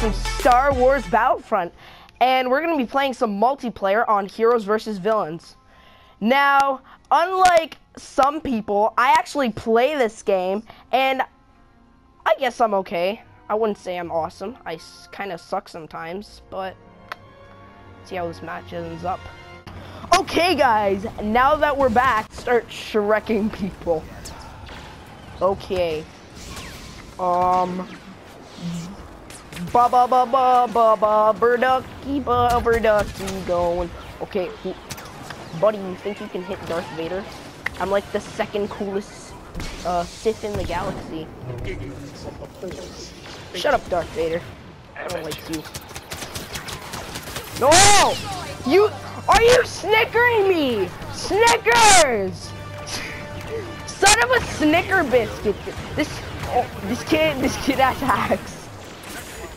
some Star Wars Battlefront, and we're gonna be playing some multiplayer on Heroes versus Villains. Now, unlike some people, I actually play this game, and I guess I'm okay. I wouldn't say I'm awesome. I kind of suck sometimes, but see how this match ends up. Okay, guys, now that we're back, start shrekking people. Okay. Um. Ba ba ba ba ba ba Burducky ba Burducky going. Okay, buddy, you think you can hit Darth Vader? I'm like the second coolest uh, Sith in the galaxy. Shut up, Darth Vader. I don't like you. No! You are you snickering me? Snickers! Son of a snicker biscuit. This oh, this kid this kid has hacks.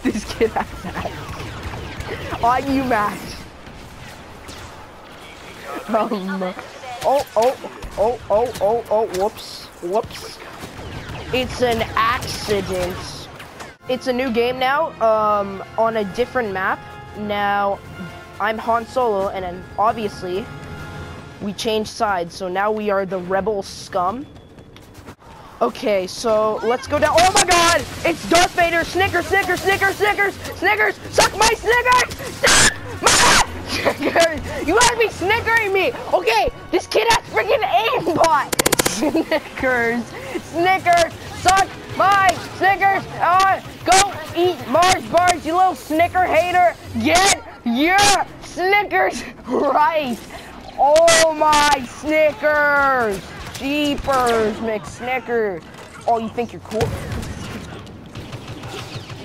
This kid has hacks. On you match. Um oh oh oh oh oh oh whoops whoops. It's an accident. It's a new game now, um, on a different map. Now, I'm Han Solo, and then obviously, we changed sides, so now we are the rebel scum. Okay, so let's go down. Oh my god! It's Darth Vader! Snickers, Snickers, Snickers, Snickers, Snickers! Suck my Snickers! Suck my Snickers! You gotta be snickering me! Okay, this kid has freaking aimbot! Snickers! Snickers! Suck my Snickers! Uh, go eat Mars bars, you little Snicker hater! Get your Snickers right! Oh my Snickers! Jeepers, McSnicker! Oh, you think you're cool?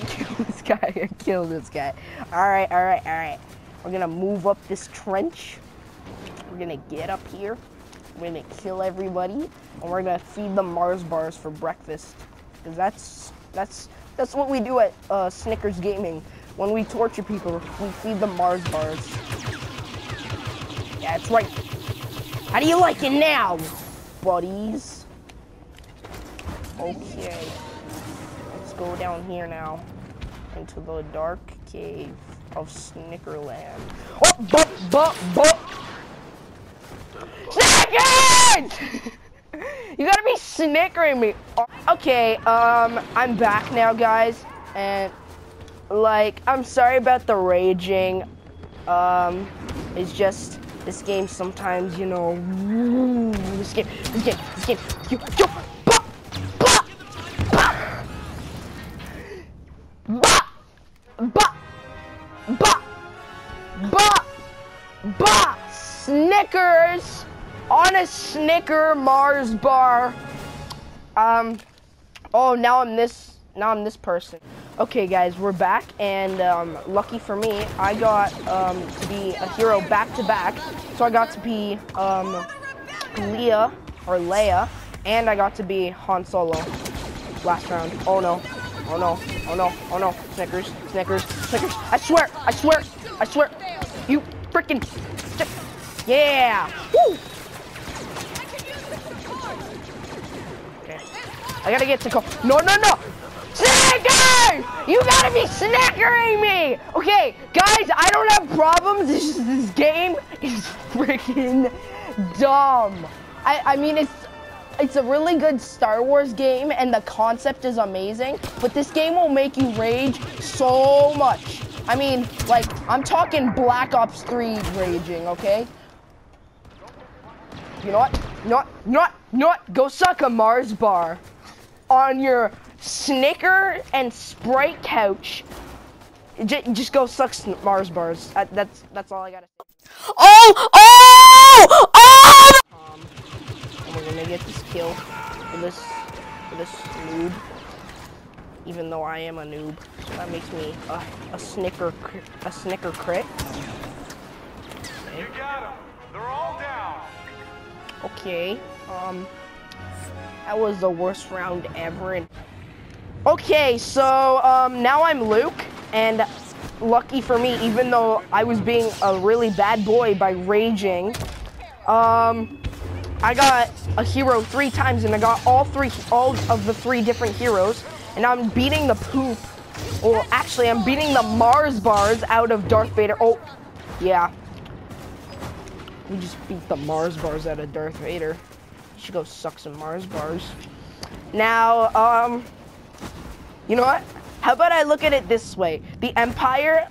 Kill this guy, kill this guy. Alright, alright, alright. We're gonna move up this trench. We're gonna get up here. We're gonna kill everybody, and we're gonna feed them Mars bars for breakfast. Cause that's that's that's what we do at uh, Snickers Gaming. When we torture people, we feed them Mars bars. Yeah, that's right. How do you like it now, buddies? Okay, let's go down here now into the dark cave of Snickerland. Oh, but but but. Snickers! you gotta be snickering me. Okay, um, I'm back now, guys, and like, I'm sorry about the raging. Um, it's just this game sometimes, you know, this game, this game, this game, yo, yo, bah, bah, bah, bah, bah, bah, bah, bah, Snickers on a Snicker Mars bar. Um, oh, now I'm this, now I'm this person. Okay, guys, we're back, and um, lucky for me, I got um, to be a hero back to back. So I got to be um, Leah or Leia, and I got to be Han Solo last round. Oh no! Oh no! Oh no! Oh no! Snickers! Snickers! Snickers! I swear! I swear! I swear! You freaking! Yeah! Woo! Okay. I gotta get to call. No! No! No! Snicker! You gotta be snickering me! Okay, guys, I don't have problems. This, this game is freaking dumb. I, I mean, it's it's a really good Star Wars game, and the concept is amazing. But this game will make you rage so much. I mean, like, I'm talking Black Ops 3 raging, okay? You know what? You know what? You know what? You know what? Go suck a Mars bar on your Snicker and Sprite couch. J just go suck s- Mars bars. That, that's that's all I gotta say. Oh! Oh! Oh! Um, we're gonna get this kill for this for this noob. Even though I am a noob, that makes me a, a Snicker a Snicker crit. You got them. They're all down. Okay. Um, that was the worst round ever. Okay, so um, now I'm Luke, and lucky for me, even though I was being a really bad boy by raging, um, I got a hero three times, and I got all three, all of the three different heroes, and I'm beating the poop Well, actually, I'm beating the Mars bars out of Darth Vader. Oh, yeah. We just beat the Mars bars out of Darth Vader. Should go suck some Mars bars. Now, um, you know what? How about I look at it this way? The Empire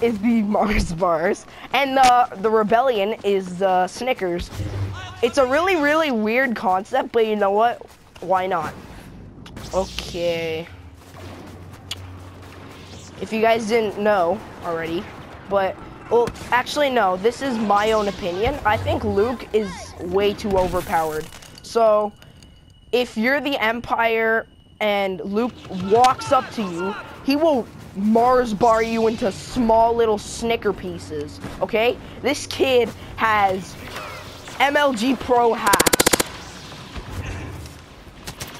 is the Mars bars, and the the Rebellion is the Snickers. It's a really, really weird concept, but you know what? Why not? Okay. If you guys didn't know already, but well, actually no, this is my own opinion. I think Luke is way too overpowered. So, if you're the Empire and Luke walks up to you, he will Mars bar you into small little snicker pieces, okay? This kid has MLG Pro hacks.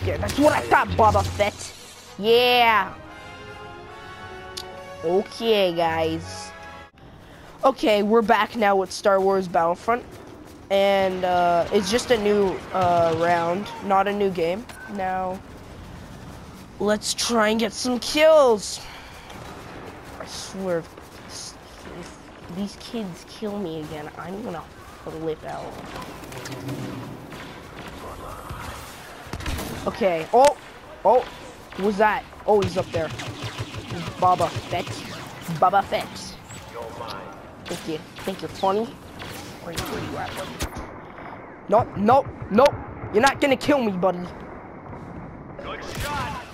Yeah, that's what I thought, Boba Fett. Yeah. Okay, guys. Okay, we're back now with Star Wars Battlefront. And uh, it's just a new uh, round, not a new game. Now, let's try and get some kills. I swear, if, if these kids kill me again, I'm gonna flip out. Okay. Oh, oh, who's that? Oh, he's up there. Boba Fett. Boba Fett. Think you think you're funny? Where, where you at, buddy? No, no, no. You're not gonna kill me, buddy. Good shot.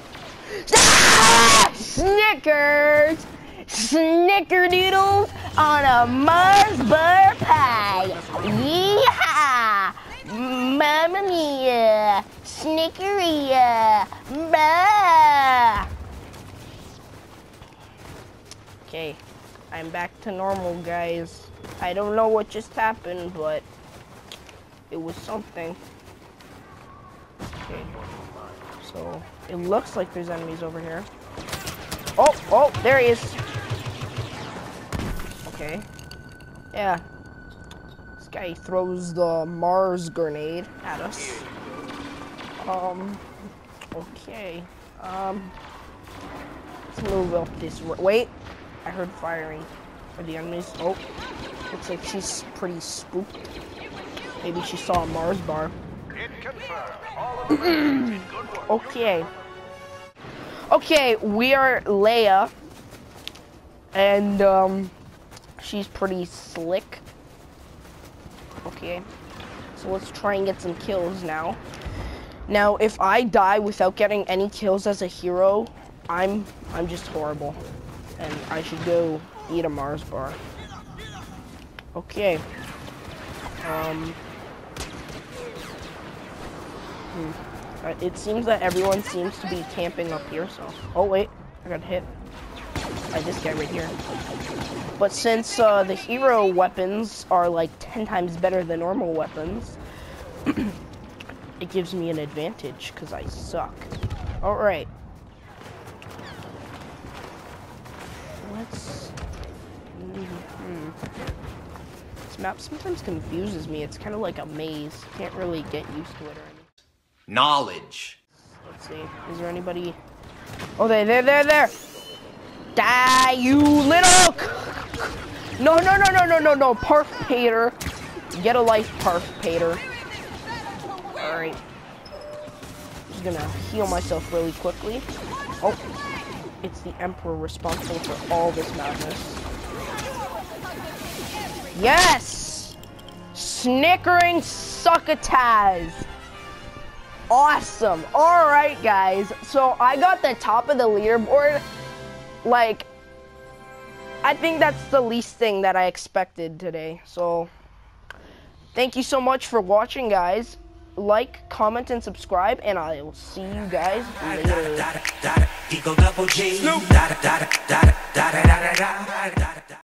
Ah! Snickers! Snickerdoodles on a Mars bar pie. Yeehaw! Mamma mia! Snickeria! Bah! Okay, I'm back to normal, guys. I don't know what just happened, but it was something. Okay, so it looks like there's enemies over here. Oh, oh, there he is. Okay. Yeah. This guy throws the Mars grenade at us. Um, okay. Um, let's move up this way. Wait, I heard firing. Are the enemies? Oh, looks like she's pretty spooked. Maybe she saw a Mars bar. Hit confirmed. All of the friendlies did good work. Okay. Okay, we are Leia. And, um, she's pretty slick. Okay. So let's try and get some kills now. Now, if I die without getting any kills as a hero, I'm I'm just horrible. And I should go eat a Mars bar. Okay. Um Hmm. Uh, It seems that everyone seems to be camping up here, so. Oh, wait. I got hit by this guy right here. But since uh, the hero weapons are like 10 times better than normal weapons, it gives me an advantage because I suck. Alright. Let's. Hmm. This map sometimes confuses me. It's kind of like a maze. Can't really get used to it or anything. knowledge. Let's see. Is there anybody? Oh, there, there, there, there. Die, you little. No, no, no, no, no, no, no. Parf Pater. Get a life, Parf Pater. All right. Just gonna heal myself really quickly. Oh, it's the Emperor responsible for all this madness. Yes! Snickering succotash! Awesome! Alright, guys. So I got the top of the leaderboard. Like, I think that's the least thing that I expected today. So, thank you so much for watching, guys. Like, comment, and subscribe, and I will see you guys later.